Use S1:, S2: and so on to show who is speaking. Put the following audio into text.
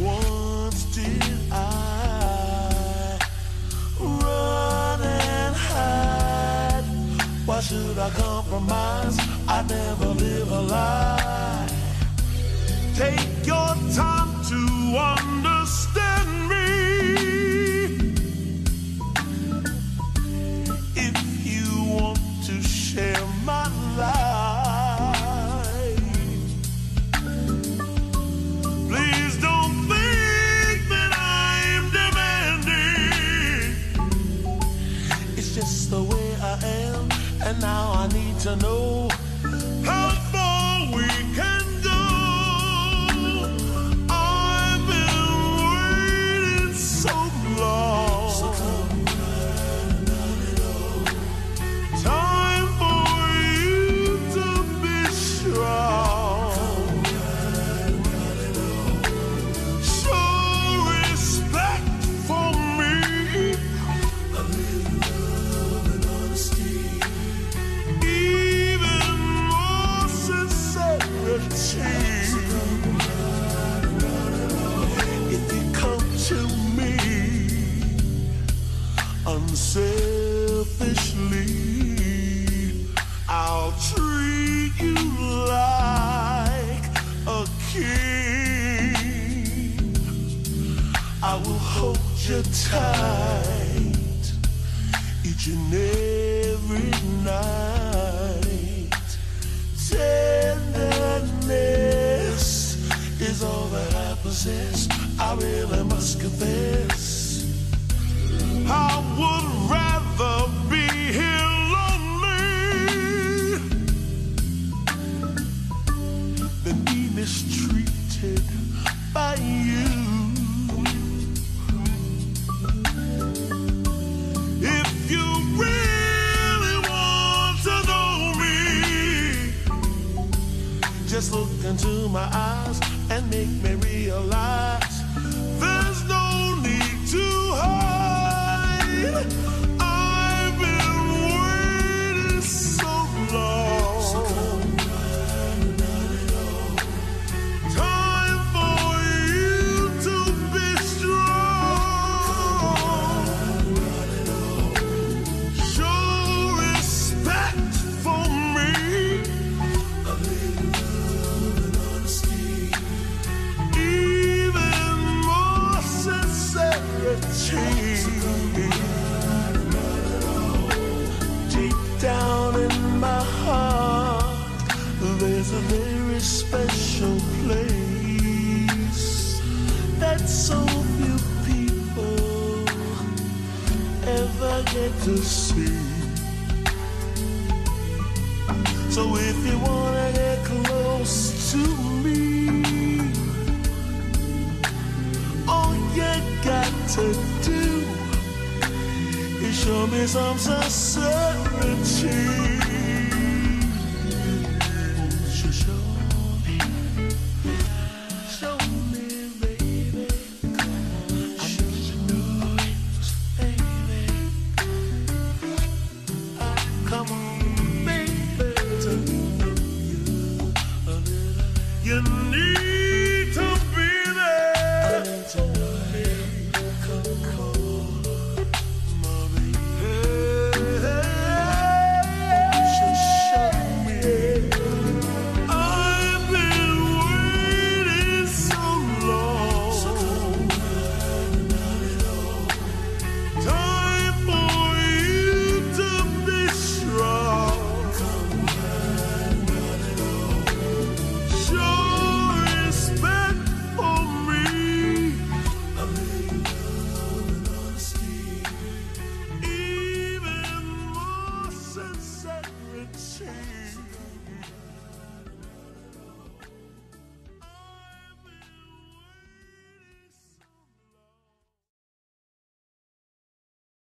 S1: once did I run and hide. Why should I compromise? I never live a lie. Take and now I need to know unselfishly, I'll treat you like a king. I will hold you tight each and every just look into my eyes and make me realize get to see. So if you wanna get close to me, all you got to do is show me some sincerity.